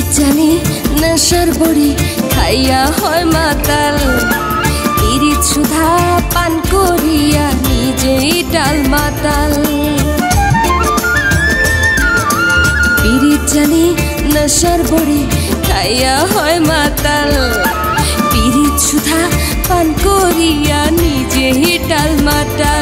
জানি নেশার বড়ি খাইয়া হয় মাতাল। পিরিত সুধা পান করিয়া নিজেই ডাল মাতাল। পিরিত জানি, নেশার বড়ি খাইয়া হয় মাতাল। পিরিত সুধা পান করিয়া নিজেই ডাল মাতাল।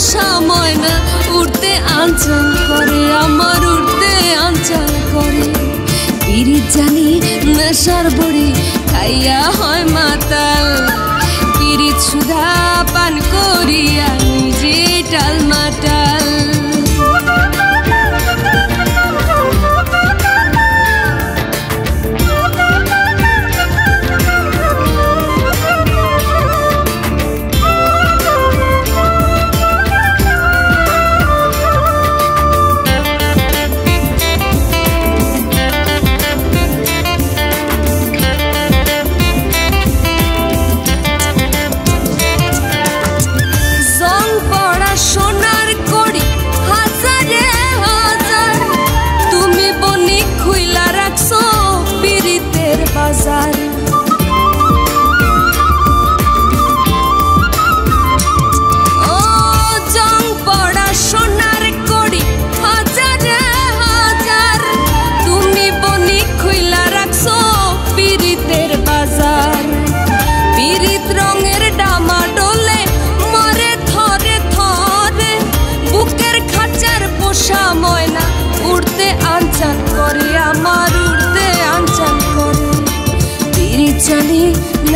পোষা ময়না উঠতে আঞ্চল করে, আমার উঠতে আঞ্চল করে। পিরিত জানি নেশার বড়ি, খাইয়া হয় মাতাল। পিরিত সুধা পান করিয়া bazar.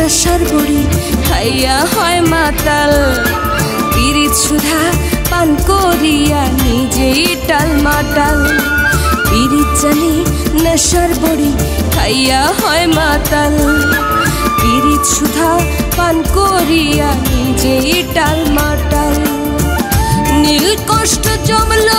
নেশার বড়ি খাইয়া হয় মাতাল। পিরিত সুধা পান করিয়া নিজেই টাল মাতাল। পিরিত জানি নেশার বড়ি খাইয়া হয় মাতাল। পিরিত সুধা পান করিয়া নিজেই টাল মাটাল নীল কষ্ট জমলো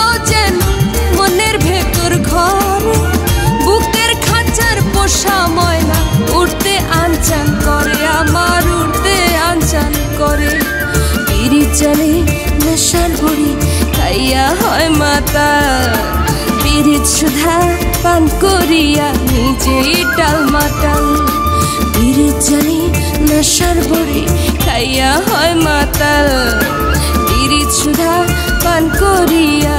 হয় বিরিত সুধা পান করিয়া নিজেই টাল মাতাল বিরিত জানি নেশার বড়ি খাইয়া হয় মাতাল। বিরিত সুধা পান করিয়া